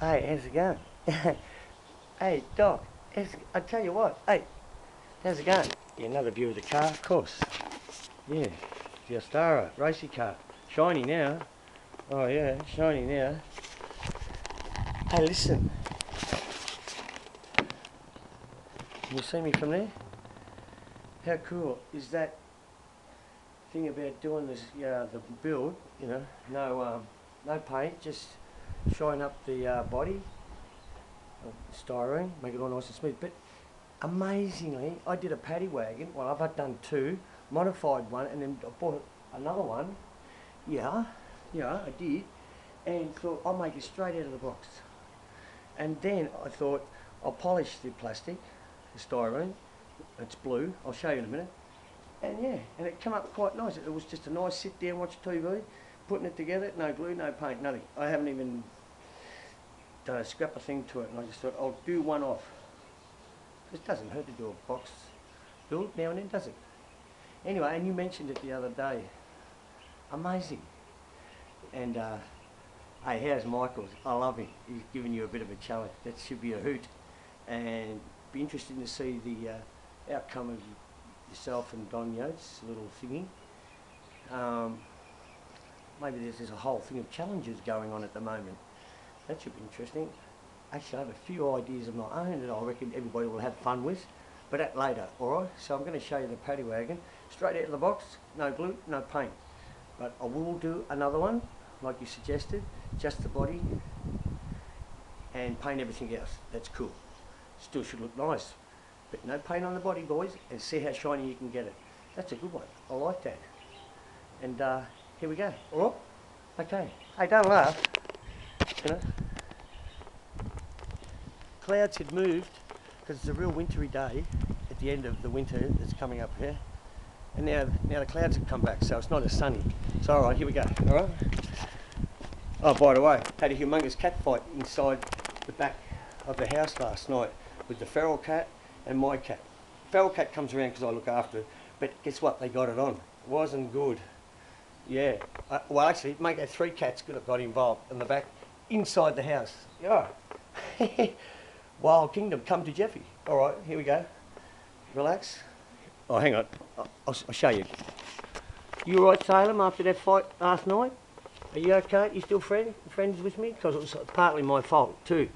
Hey, how's it going? hey, Doc, I tell you what, hey, how's it going? Yeah, another view of the car, of course. Yeah, the Astara, racy car. Shiny now. Oh yeah, shiny now. Hey, listen. Can you see me from there? How cool is that thing about doing this, yeah, the build, you know, no, um, no paint, just shine up the uh, body, of styrene, make it all nice and smooth. But amazingly, I did a paddy wagon. Well, I've done two, modified one, and then I bought another one. Yeah, yeah, I did, and thought I'll make it straight out of the box. And then I thought I'll polish the plastic, the styrene. It's blue. I'll show you in a minute. And yeah, and it came up quite nice. It was just a nice sit down, watch TV, putting it together. No glue, no paint, nothing. I haven't even done a scrap a thing to it, and I just thought I'll do one off. It doesn't hurt to do a box build now and then, does it? Anyway, and you mentioned it the other day. Amazing. And uh, hey, how's Michaels? I love him. He's giving you a bit of a challenge. That should be a hoot. And be interesting to see the uh, outcome of yourself and Don Yates' little thingy. Um, maybe there's, a whole thing of challenges going on at the moment. That should be interesting. Actually, I have a few ideas of my own that I reckon everybody will have fun with, but that later, alright? So I'm going to show you the paddy wagon, straight out of the box, no glue, no paint. But I will do another one, like you suggested, just the body, and paint everything else. That's cool. Still should look nice, but no paint on the body, boys, and see how shiny you can get it. That's a good one. I like that. And uh, here we go. All right? Okay. Hey, don't laugh. You know? Clouds had moved because it's a real wintry day at the end of the winter that's coming up here. And now, now the clouds have come back, so it's not as sunny. So all right, here we go. All right. Oh, by the way, had a humongous cat fight inside the back of the house last night with the feral cat and my cat. Feral cat comes around because I look after it, but guess what? They got it on. It wasn't good. Yeah. Uh, well, actually, mate, had three cats could have got involved in the back, inside the house. Yeah. Wild Kingdom, come to Jeffy. All right, here we go. Relax. Oh, hang on. I'll, I'll show you. You all right, Salem, after that fight last night? Are you okay? You still friend, friends with me? Because it was partly my fault, too.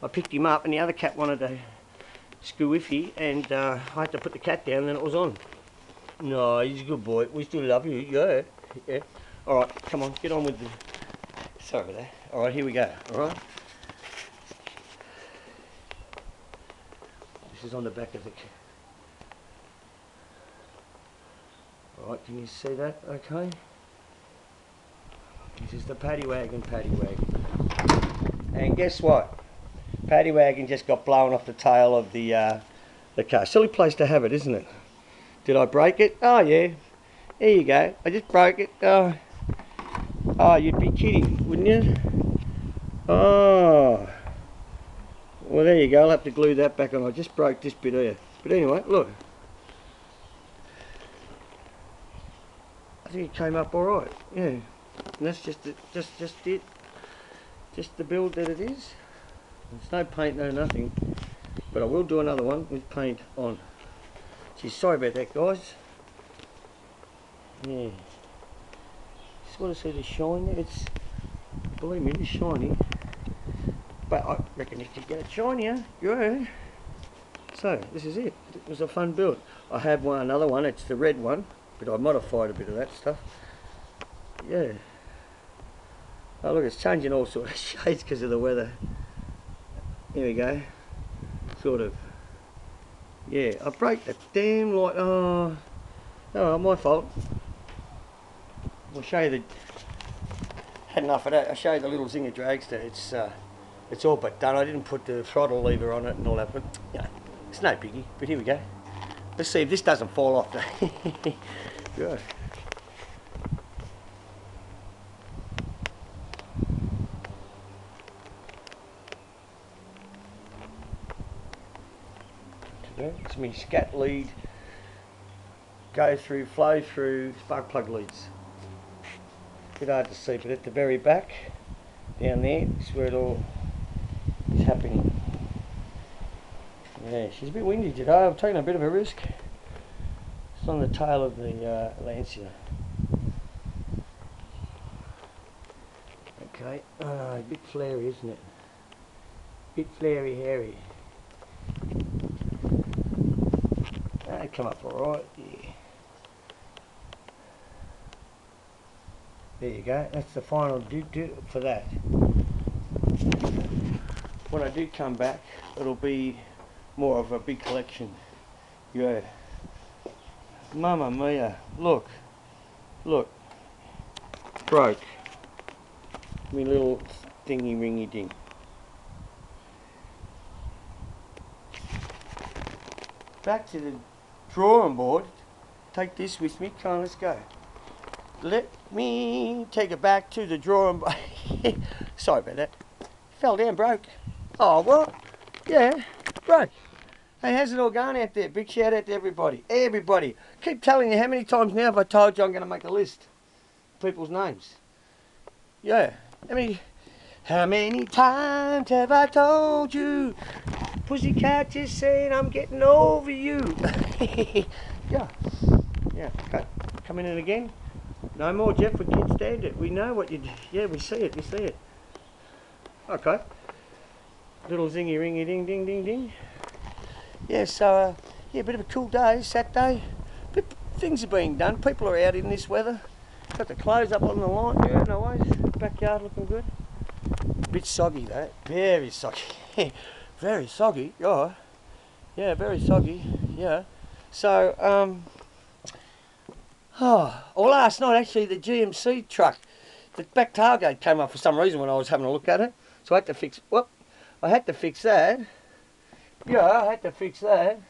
I picked him up and the other cat wanted to screw with you and uh, I had to put the cat down and it was on. No, he's a good boy. We still love you, yeah. Yeah. All right, come on, get on with the... Sorry that. All right, here we go, all right? This is on the back of the... All right, can you see that okay? This is the paddy wagon, paddy wagon. And guess what? Paddy wagon just got blown off the tail of the uh, the car. Silly place to have it, isn't it? Did I break it? Oh yeah. There you go. I just broke it. Oh, oh you'd be kidding, wouldn't you? Oh. Well, there you go. I'll have to glue that back on. I just broke this bit here. But anyway, look. I think it came up all right. Yeah. And that's just it, just just it. Just the build that it is. There's no paint, no nothing. But I will do another one with paint on. Gee, sorry about that, guys. Yeah. Just want to see the shine. It's, believe me, it's shiny. But I reckon you could get it shinier. Yeah. So, this is it. It was a fun build. I have one, another one. It's the red one. But I modified a bit of that stuff. Yeah. Oh, look, it's changing all sorts of shades because of the weather. Here we go. Sort of. Yeah, I broke the damn light. Oh, no, my fault. I'll show you the. Had enough of that. I'll show you the little Zinger dragster. It's uh, it's all but done. I didn't put the throttle lever on it and all that, but you know, it's no biggie. But here we go. Let's see if this doesn't fall off. Good. It's me scat lead, go through, flow through spark plug leads. Bit hard to see, but at the very back, down there, is where it all is happening. Yeah, she's a bit windy today. I've taken a bit of a risk. It's on the tail of the uh, Lancia. Okay, oh, a bit flary, isn't it? A Bit flary, hairy. That come up alright, yeah. There you go, that's the final do, do for that. When I do come back, it'll be more of a big collection. Yeah. Mamma mia, look, look, broke. Me little dingy ringy ding. Back to the drawing board. Take this with me. On, let's go. Let me take it back to the drawing. Sorry about that. Fell down, broke. Oh, well, Yeah, broke. Hey, how's it all going out there? Big shout out to everybody. Everybody. Keep telling you how many times now have I told you I'm going to make a list of people's names. Yeah. How many, how many times have I told you? Pussycat just saying I'm getting over you. yeah. Yeah. Okay. Coming in again. No more, Jeff. We can't stand it. We know what you. Yeah, we see it. We see it. Okay. Little zingy ringy ding ding ding ding. Yeah. So uh, yeah, a bit of a cool day. Saturday. But things are being done. People are out in this weather. Got the clothes up on the line. Yeah, no worries. Backyard looking good. Bit soggy though. Very soggy. very soggy. Yeah. Yeah, very soggy. Yeah. So um. Oh, well, last night actually the GMC truck, the back tailgate came up for some reason when I was having a look at it. So I had to fix. Whoop, I had to fix that. Yeah, I had to fix that.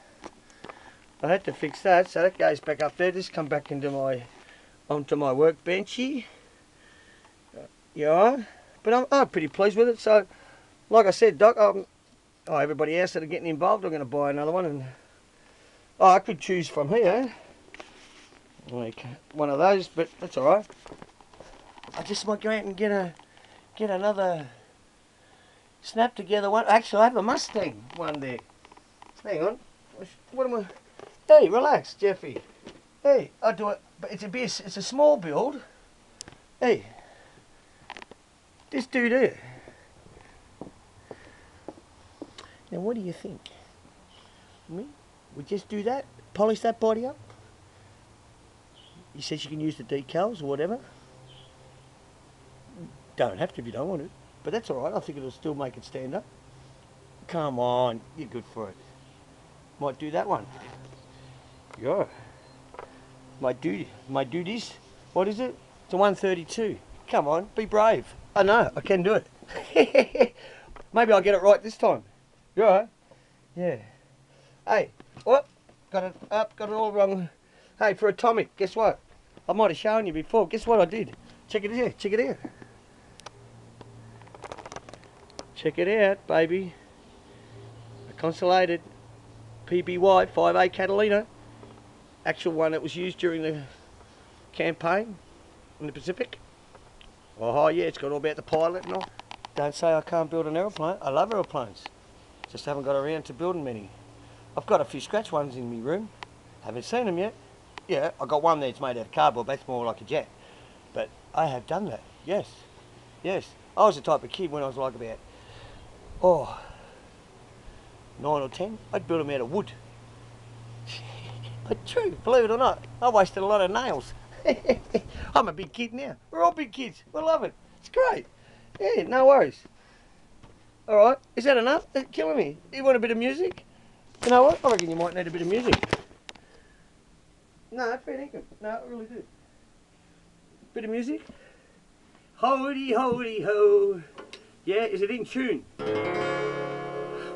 I had to fix that, so that goes back up there. Just come back into my onto my workbenchy. Yeah, but I'm, I'm pretty pleased with it. So, like I said, Doc, I'm, oh, everybody else that are getting involved, I'm going to buy another one. And oh, I could choose from here, like one of those, but that's all right. I just might go out and get a get another snap together one. Actually, I have a Mustang one there. Hang on. What am I? Hey, relax, Jeffy. Hey, I do it, but it's a bit, it's a small build. Hey, this dude here. Now, what do you think? Me? We just do that, polish that body up. He says you can use the decals or whatever. Don't have to if you don't want to, but that's all right. I think it'll still make it stand up. Come on, you're good for it. Might do that one. Yeah. My duty, my duties. What is it? It's a 132. Come on, be brave. I know, I can do it. Maybe I'll get it right this time. You? Yeah. Hey, what? Got it up, got it all wrong. Hey, for atomic, guess what? I might have shown you before. Guess what I did? Check it here, check it out. Check it out, baby. A Consolidated PBY 5A Catalina. Actual one that was used during the campaign in the Pacific. Oh yeah, it's got all about the pilot and all. Don't say I can't build an aeroplane. I love aeroplanes. Just haven't got around to building many. I've got a few scratch ones in my room. Haven't seen them yet. Yeah, I got one that's made out of cardboard. That's more like a jet. But I have done that. Yes. Yes. I was the type of kid when I was like about, oh, nine or ten. I'd build them out of wood. but true, believe it or not, I wasted a lot of nails. I'm a big kid now. We're all big kids. We love it. It's great. Yeah, no worries. All right, is that enough? It's killing me. You want a bit of music? You know what? I reckon you might need a bit of music. No, fair dinkum. No, I really do. Bit of music. Holy, holy, ho. Yeah, is it in tune?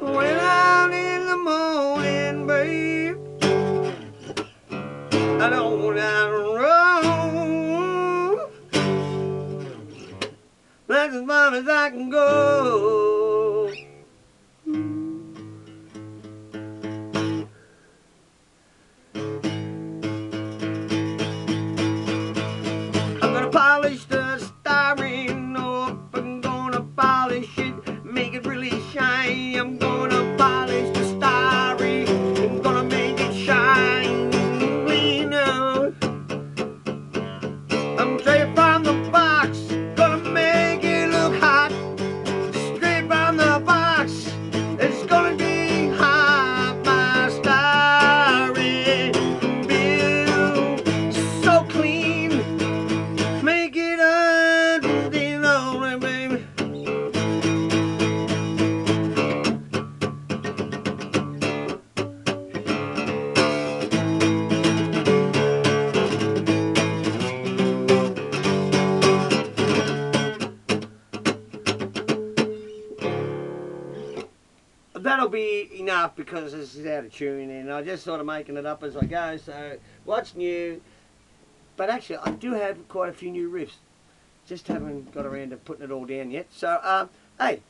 When I'm in the morning, babe, I don't want to run. That's as far as I can go. Enough because this is out of tune and I just sort of making it up as I go. So what's new? But actually, I do have quite a few new riffs. Just haven't got around to putting it all down yet. So, um, hey,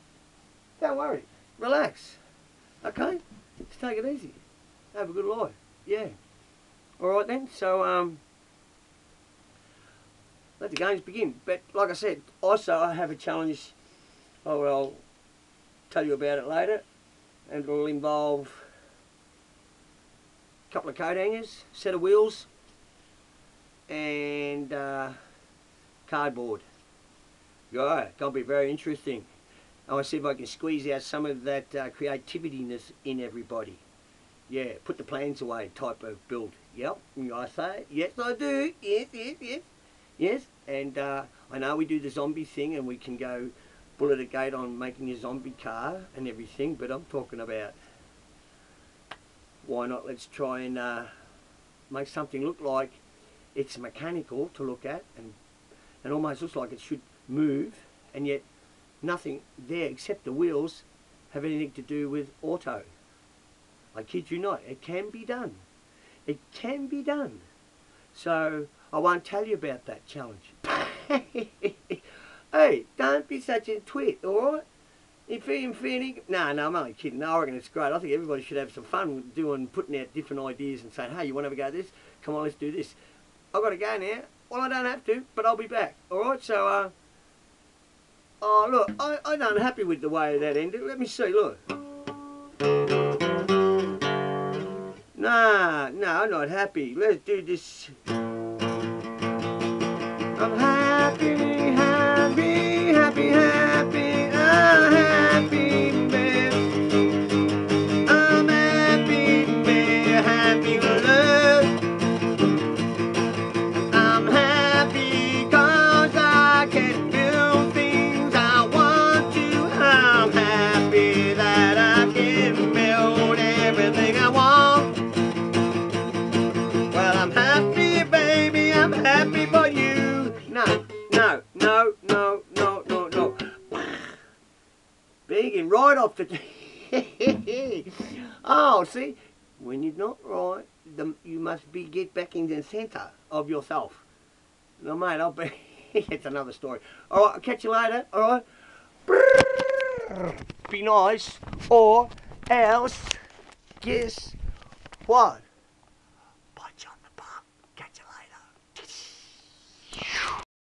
don't worry. Relax. Okay? Just take it easy. Have a good life. Yeah. Alright then, so, um, let the games begin. But, like I said, also I have a challenge. Oh, well, I'll tell you about it later. And it'll involve a couple of coat hangers, set of wheels, and uh, cardboard. Yeah, gonna be very interesting. I want to see if I can squeeze out some of that uh, creativityness in everybody. Yeah, put the plans away type of build. Yep, I say, yes I do, yes, yes, yes, yes. And uh, I know we do the zombie thing and we can go bullet a gate on making a zombie car and everything, but I'm talking about why not let's try and uh, make something look like it's mechanical to look at and, and almost looks like it should move and yet nothing there except the wheels have anything to do with auto. I kid you not, it can be done. It can be done. So I won't tell you about that challenge. hey, don't be such a twit, alright? If you're feeling, no, no, I'm only kidding. No, I reckon it's great. I think everybody should have some fun doing, putting out different ideas and saying, hey, you want to have a go at this? Come on, let's do this. I've got to go now. Well, I don't have to, but I'll be back. Alright, so, uh, oh, look, I, I'm unhappy with the way that ended. Let me see, look. Nah, no, I'm not happy. Let's do this. I'm happy, happy, Begging right off the. oh, see, when you're not right, the, you must be get back in the centre of yourself. No, mate, I'll be. it's another story. All right, I'll catch you later. All right. Be nice, or else, guess what?